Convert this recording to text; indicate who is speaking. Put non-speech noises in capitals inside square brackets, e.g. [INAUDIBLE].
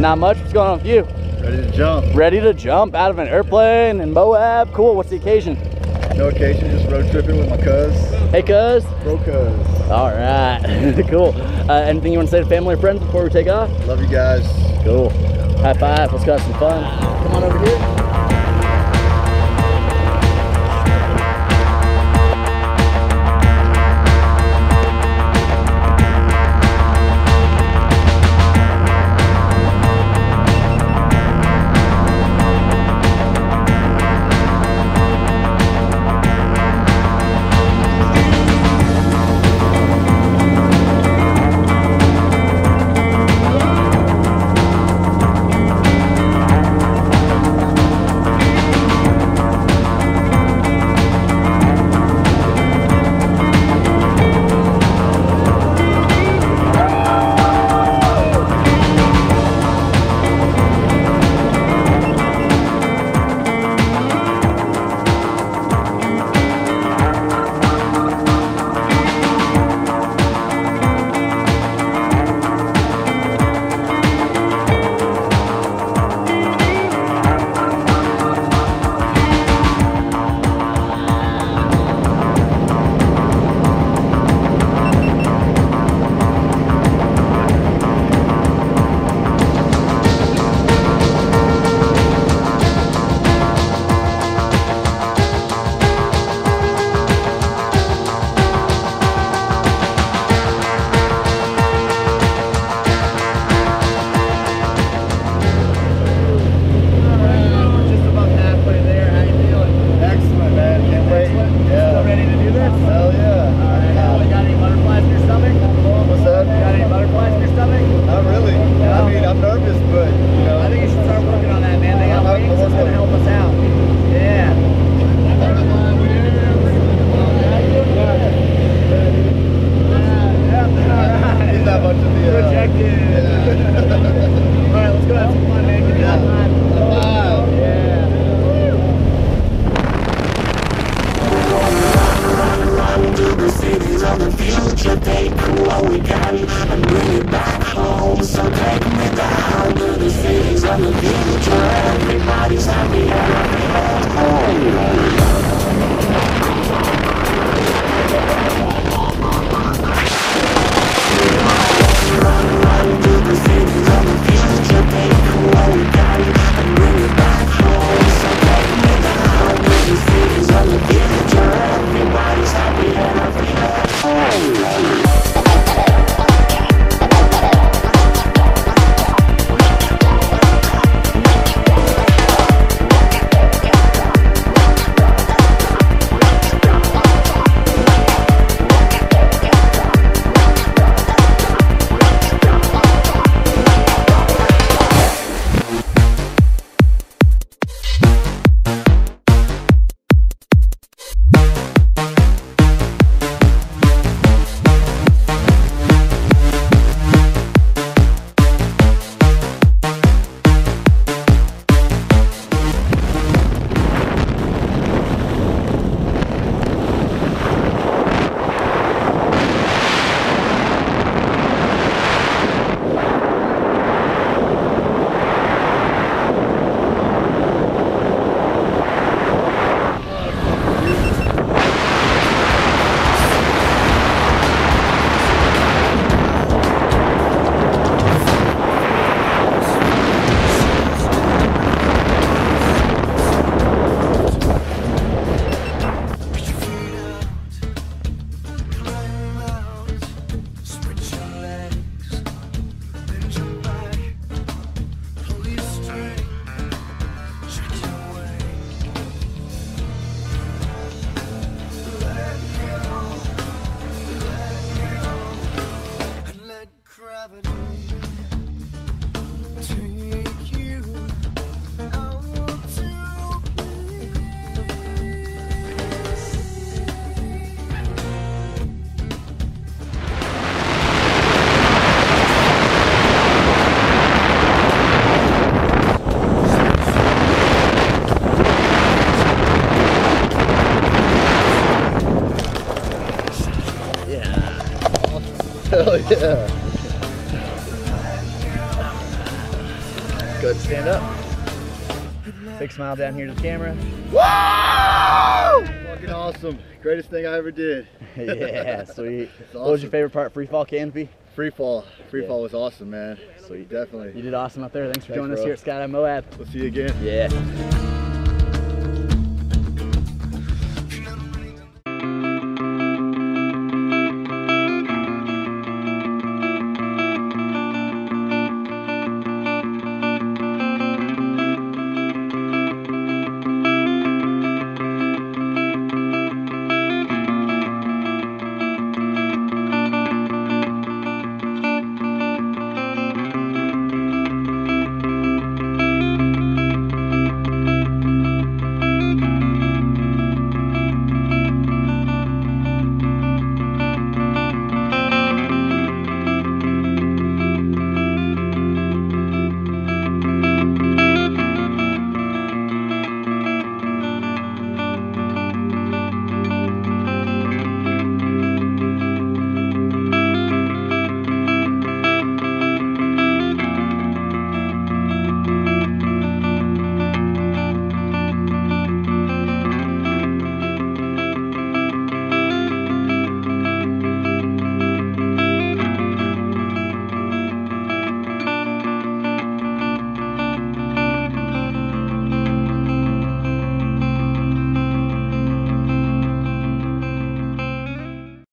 Speaker 1: Not much. What's going on with you?
Speaker 2: Ready to jump.
Speaker 1: Ready to jump out of an airplane in Moab. Cool. What's the occasion?
Speaker 2: No occasion, just road tripping with my cuz.
Speaker 1: Hey, cuz.
Speaker 2: Bro cuz.
Speaker 1: All right. [LAUGHS] cool. Uh, anything you want to say to family or friends before we take off?
Speaker 2: Love you guys.
Speaker 1: Cool. High five. Let's go have some fun. Come on over here.
Speaker 2: Everybody's happy Hell yeah.
Speaker 1: Good. Stand up. Big smile down here to the camera. Whoa!
Speaker 2: Fucking awesome. Greatest thing I ever did. [LAUGHS]
Speaker 1: yeah, sweet.
Speaker 2: It's
Speaker 1: What was your favorite part? Free fall canopy.
Speaker 2: Free fall. Free
Speaker 1: Yeah.
Speaker 2: fall was awesome, man.
Speaker 1: Sweet.
Speaker 2: Definitely.
Speaker 1: You did awesome out there. Thanks for
Speaker 2: Thanks,
Speaker 1: joining us here at Skydive Moab.
Speaker 2: We'll see you again.
Speaker 1: Yeah.